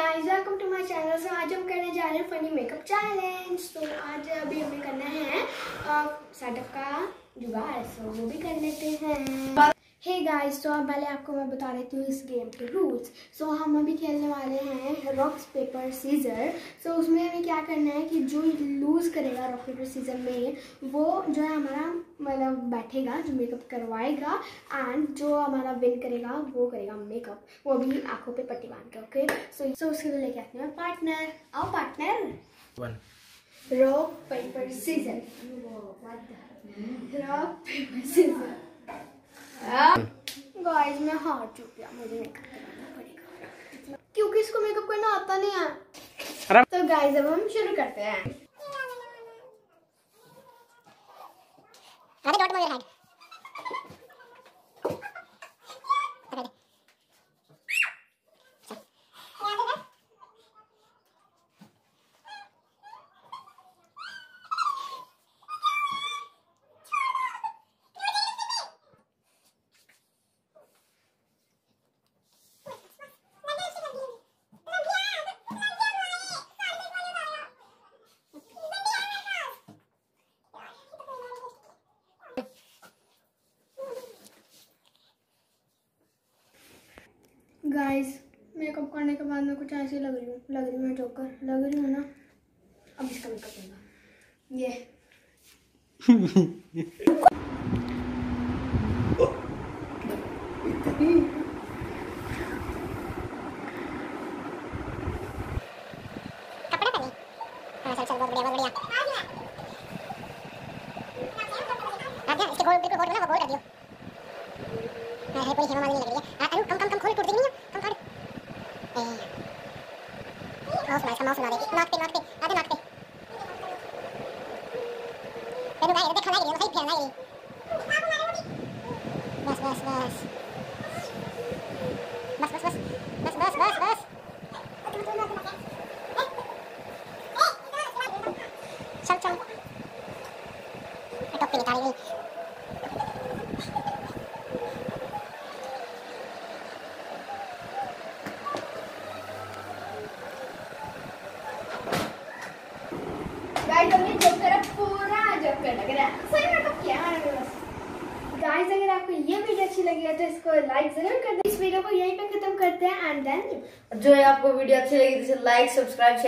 Welcome to my channel so आज हम करने जा रहे हैं फनी मेकअप चैलेंज तो आज अभी हमें करना है सेटअप का जुगाड़. सो वो भी कर लेते हैं। हे गाइस तो अब पहले आपको मैं बता देती हूँ इस गेम के रूल्स सो so, हम अभी खेलने वाले हैं rocks paper scissor so so, उसमें हमें क्या करना है कि जो लूज़ करेगा रॉक पेपर सीजर में वो जो है हमारा मतलब बैठेगा जो मेकअप करवाएगा एंड जो हमारा विन करेगा वो करेगा मेकअप वो भी आँखों पे पट्टी बाँध के ओके सो सो उसके लिए लेके आते हैं पार्टनर आओ partner rock paper scissor rock paper scissor guys मैं हार चुकी गया मुझे मेकअप करना पड़ेगा। क्योंकि इसको मेकअप करना आता नहीं है। तो गाइस अब हम शुरू करते हैं। गाइस मेकअप करने के बाद मैं कुछ ऐसी लग रही हूँ लग रही हूँ मैं जोकर लग रही हूँ ना। अब इसका मेकअप होगा ये। हाँ बहुत बढ़िया बहुत बढ़िया। हाँ क्या इसके गोल बिल्कुल गोल बना वो गोल कर दियो। हाँ है पूरी हेमा मालिनी लग रही है। हाँ, अनु कम कम। マウスないかマウスない回って回ってあてベルでかなりのサイアなぎ है। गाइस अगर आपको ये वीडियो अच्छी लगी है तो इसको लाइक ज़रूर कर दें। इस वीडियो को यहीं पे खत्म करते हैं एंड देन जो है आपको वीडियो अच्छी लगी तो लाइक सब्सक्राइब